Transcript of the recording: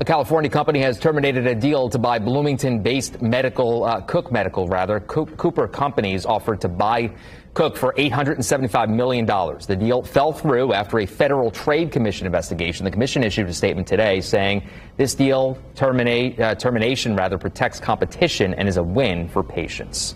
A California company has terminated a deal to buy Bloomington-based medical uh, Cook Medical, rather. Cooper Companies offered to buy Cook for $875 million. The deal fell through after a Federal Trade Commission investigation. The commission issued a statement today saying this deal terminate, uh, termination rather protects competition and is a win for patients.